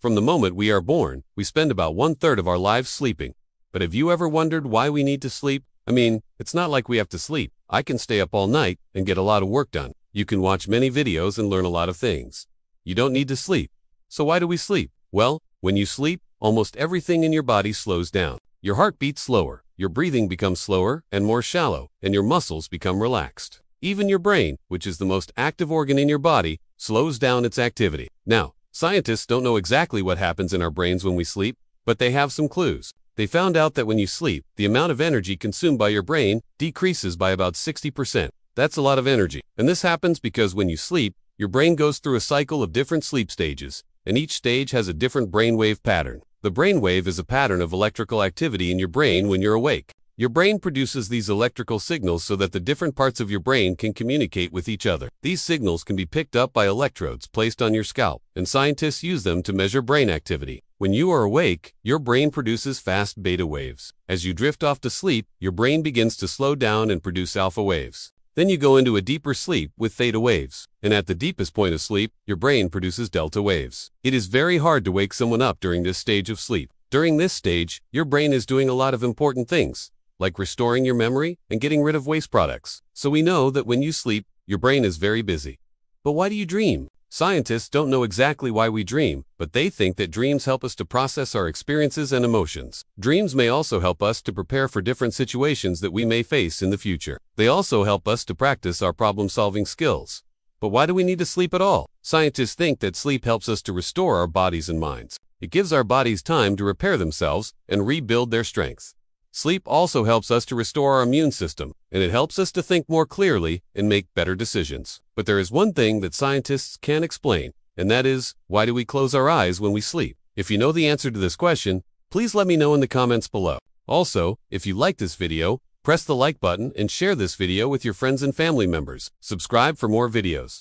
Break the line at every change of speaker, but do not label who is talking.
From the moment we are born, we spend about one third of our lives sleeping. But have you ever wondered why we need to sleep? I mean, it's not like we have to sleep. I can stay up all night and get a lot of work done. You can watch many videos and learn a lot of things. You don't need to sleep. So why do we sleep? Well, when you sleep, almost everything in your body slows down. Your heart beats slower, your breathing becomes slower and more shallow, and your muscles become relaxed. Even your brain, which is the most active organ in your body, slows down its activity. Now, Scientists don't know exactly what happens in our brains when we sleep, but they have some clues. They found out that when you sleep, the amount of energy consumed by your brain decreases by about 60%. That's a lot of energy. And this happens because when you sleep, your brain goes through a cycle of different sleep stages, and each stage has a different brainwave pattern. The brainwave is a pattern of electrical activity in your brain when you're awake. Your brain produces these electrical signals so that the different parts of your brain can communicate with each other. These signals can be picked up by electrodes placed on your scalp, and scientists use them to measure brain activity. When you are awake, your brain produces fast beta waves. As you drift off to sleep, your brain begins to slow down and produce alpha waves. Then you go into a deeper sleep with theta waves, and at the deepest point of sleep, your brain produces delta waves. It is very hard to wake someone up during this stage of sleep. During this stage, your brain is doing a lot of important things like restoring your memory and getting rid of waste products. So we know that when you sleep, your brain is very busy. But why do you dream? Scientists don't know exactly why we dream, but they think that dreams help us to process our experiences and emotions. Dreams may also help us to prepare for different situations that we may face in the future. They also help us to practice our problem-solving skills. But why do we need to sleep at all? Scientists think that sleep helps us to restore our bodies and minds. It gives our bodies time to repair themselves and rebuild their strength. Sleep also helps us to restore our immune system, and it helps us to think more clearly and make better decisions. But there is one thing that scientists can't explain, and that is, why do we close our eyes when we sleep? If you know the answer to this question, please let me know in the comments below. Also, if you like this video, press the like button and share this video with your friends and family members. Subscribe for more videos.